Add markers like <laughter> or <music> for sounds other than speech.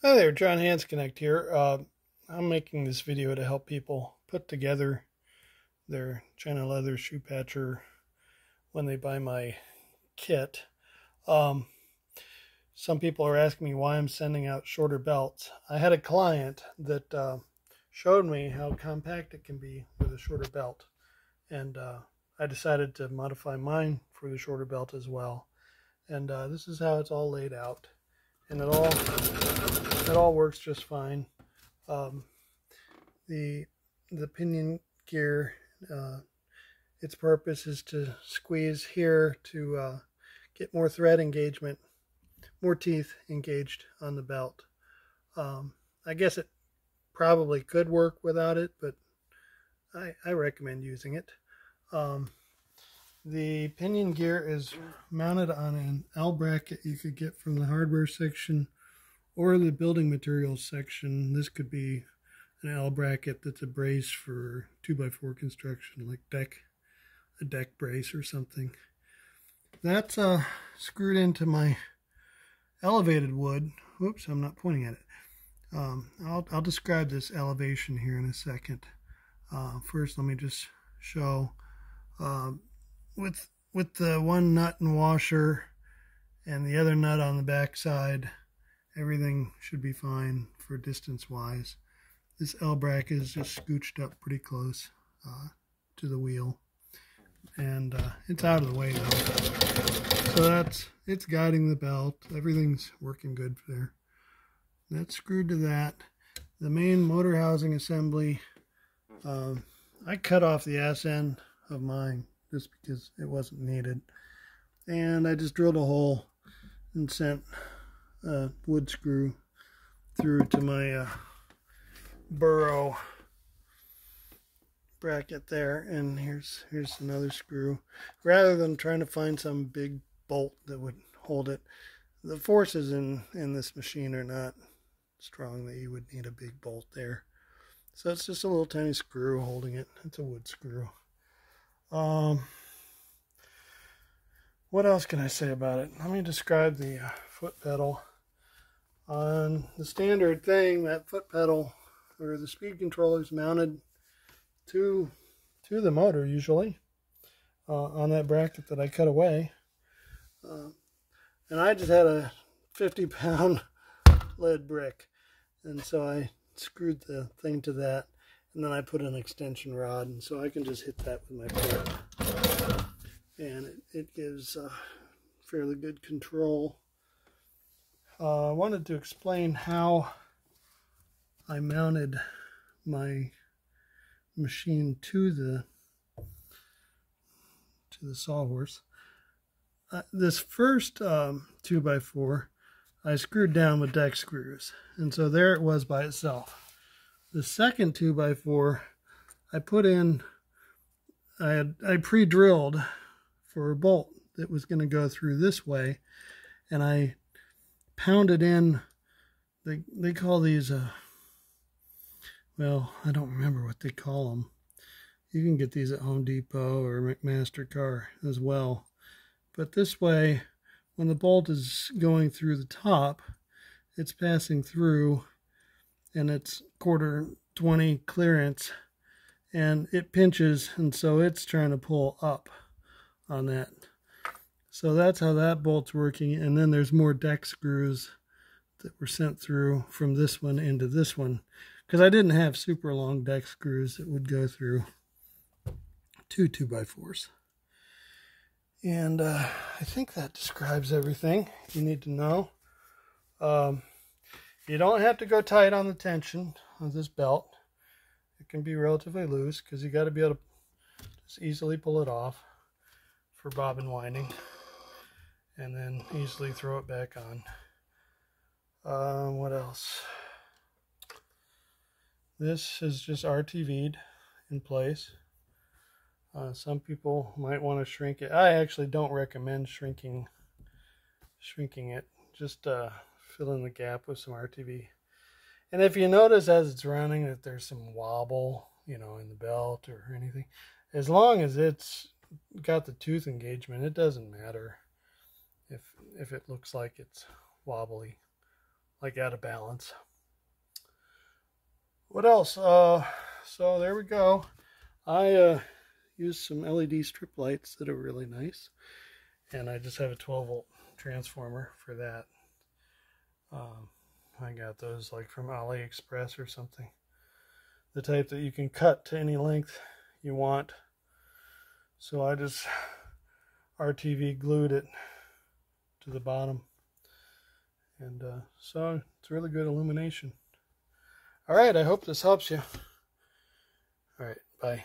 Hi there, John Hansknecht here. Uh, I'm making this video to help people put together their China leather shoe patcher when they buy my kit. Um, some people are asking me why I'm sending out shorter belts. I had a client that uh, showed me how compact it can be with a shorter belt, and uh, I decided to modify mine for the shorter belt as well. And uh, this is how it's all laid out, and it all it all works just fine. Um, the the pinion gear, uh, its purpose is to squeeze here to uh, get more thread engagement, more teeth engaged on the belt. Um, I guess it probably could work without it, but I, I recommend using it. Um, the pinion gear is mounted on an L bracket you could get from the hardware section or the building materials section, this could be an L bracket that's a brace for 2x4 construction, like deck, a deck brace or something. That's uh, screwed into my elevated wood. Whoops, I'm not pointing at it. Um, I'll, I'll describe this elevation here in a second. Uh, first, let me just show uh, with with the one nut and washer and the other nut on the back side everything should be fine for distance wise. This L bracket is just scooched up pretty close uh, to the wheel and uh, it's out of the way though. So that's, it's guiding the belt. Everything's working good there. That's screwed to that. The main motor housing assembly, um, I cut off the ass end of mine just because it wasn't needed. And I just drilled a hole and sent a wood screw through to my uh, burrow bracket there. And here's here's another screw. Rather than trying to find some big bolt that would hold it the forces in in this machine are not strong that you would need a big bolt there. So it's just a little tiny screw holding it. It's a wood screw um what else can I say about it let me describe the uh, foot pedal on the standard thing, that foot pedal or the speed controller is mounted to to the motor usually uh, on that bracket that I cut away. Uh, and I just had a 50 pound <laughs> lead brick. And so I screwed the thing to that. And then I put an extension rod. And so I can just hit that with my foot. And it, it gives uh, fairly good control uh, I wanted to explain how I mounted my machine to the to the sawhorse. Uh, this first um, 2x4 I screwed down with deck screws and so there it was by itself. The second 2x4 I put in I had I pre-drilled for a bolt that was going to go through this way and I pounded in. They they call these uh, well, I don't remember what they call them. You can get these at Home Depot or McMaster-Carr as well. But this way, when the bolt is going through the top, it's passing through and it's quarter 20 clearance and it pinches and so it's trying to pull up on that so that's how that bolt's working. And then there's more deck screws that were sent through from this one into this one. Because I didn't have super long deck screws that would go through two 2x4s. And uh, I think that describes everything you need to know. Um, you don't have to go tight on the tension of this belt. It can be relatively loose because you got to be able to just easily pull it off for bobbin winding and then easily throw it back on. Um, what else? This is just RTV'd in place. Uh, some people might want to shrink it. I actually don't recommend shrinking shrinking it. Just uh, fill in the gap with some RTV. And if you notice as it's running that there's some wobble, you know, in the belt or anything, as long as it's got the tooth engagement, it doesn't matter if if it looks like it's wobbly like out of balance. What else? Uh, so there we go. I uh, used some LED strip lights that are really nice. And I just have a 12 volt transformer for that. Um, I got those like from AliExpress or something. The type that you can cut to any length you want. So I just RTV glued it to the bottom. And uh, so it's really good illumination. All right, I hope this helps you. All right, bye.